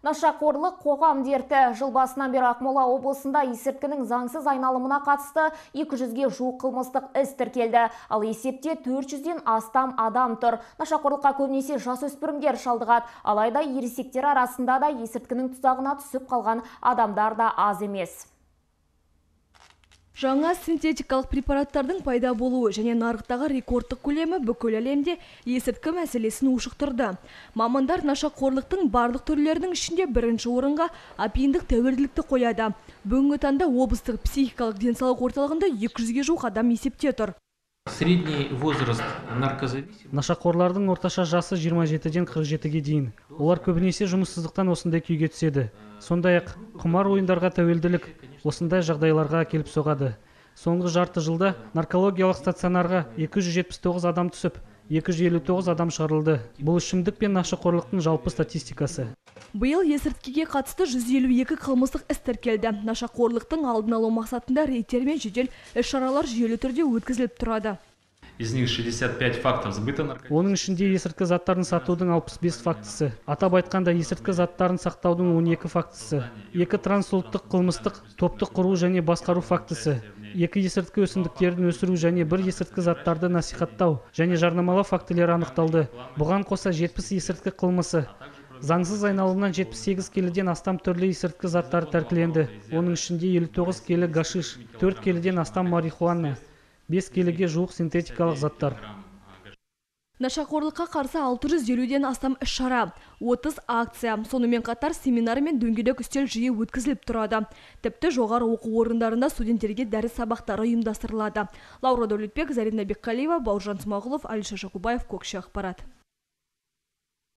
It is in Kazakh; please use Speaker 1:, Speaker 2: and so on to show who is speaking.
Speaker 1: Нашақорлық қоғам дерті жыл басынан бері Ақмола облысында есірткінің заңсыз айналымына қатысты 200-ге жуық қылмыстық іс тіркелді. Ал есепте 400-ден астам адам тұр. Нашақорлыққа көбінесе жасөспірімдер шалдығады. Алайда ересектер арасында да есірткінің тұзағына түсіп қалған адамдар да аз емес.
Speaker 2: Жаңа синтетикалық препараттардың пайда болуы және нарықтағы рекордтық көлемі бүкіл әлемде есірткі мәселесін ушықтырды. Мамандар нашақорлықтың барлық түрлерінің ішінде бірінші орынға апиындық тәуелділікті қояды. Бүгінгі таңда облыстық психикалық денсаулық орталығында 200-ге жуық адам есепте тұр.
Speaker 3: Средний возраст наркозависимых
Speaker 4: нашақорлардың орташа жасы 27-ден 47-ге дейін олар көбінесе жұмыссыздықтан осындай күйге түседі сондай ақ құмар ойындарға тәуелділік осындай жағдайларға әкеліп соғады соңғы жарты жылда наркологиялық стационарға 279 адам түсіп 259 адам шығарылды бұл ішімдік пен нашақорлықтың жалпы статистикасы
Speaker 2: Биыл есірткіге қатысты 152 қылмыстық іс тіркелді. Нашақорлықтың алдын алу мақсатында рейдтер мен жедел іс-шаралар жүйелі түрде өткізіліп тұрады.
Speaker 4: Оның ішінде есірткі заттарын сатудың 65 фактісі. Атап айтқанда есірткі заттарын сақтаудың 12 фактісі. Екі трансұлттық қылмыстық топты құру және басқару фактісі. Екі есірткі өсімдіктерін өсіру және бір есірткі заттарды насихаттау және жарнамалау фактілері анықталды. Бұған қоса 70 есірткі қылмысы. Заңсыз айналымнан 78 келіден астам түрлі есірткі заттары тәркіленді. Оның ішінде 59 келі гашиш 4 келіден астам марихуана. 5 келіге жуық синтетикалық заттар
Speaker 2: Нашақорлыққа қарсы 650-ден астам іс-шара, 30 акция, сонымен қатар семинар мен дөңгелек үстел жиі өткізіліп тұрады. Тіпті жоғары оқу орындарында студенттерге дәріс сабақтары ұйымдастырылады. Лаура Дәулетбек, Зарина Бекқалиева, Бауыржан Смағұлов, Алиша Жакубаев, Көкше ақпарат.